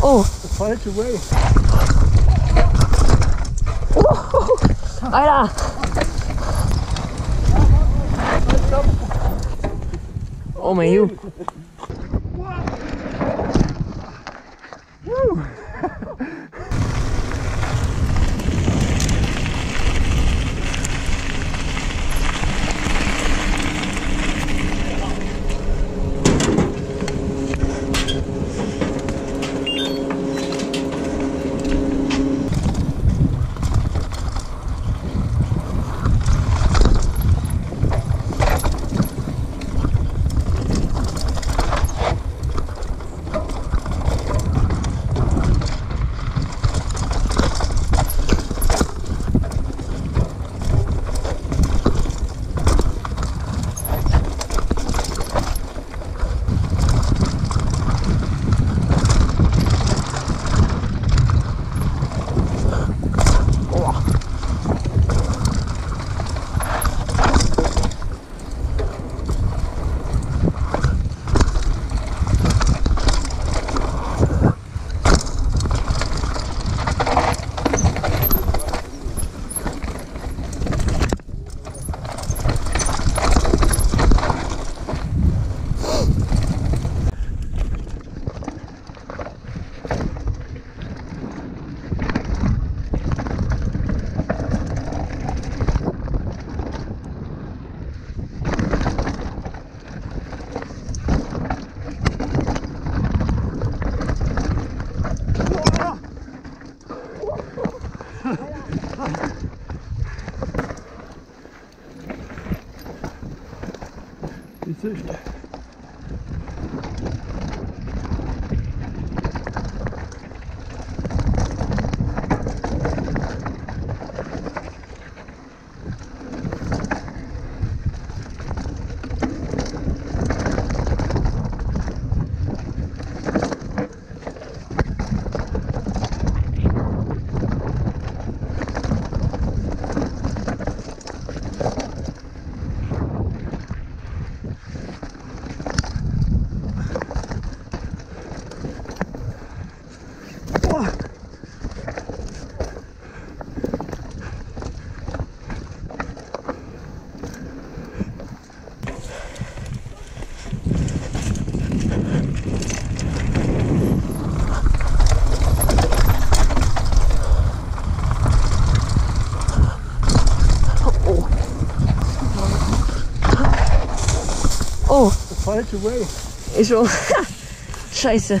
Oh. your way. Oh, Alter. Oh my Gott. öyle. Ich will. Scheiße.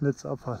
Netzabfall.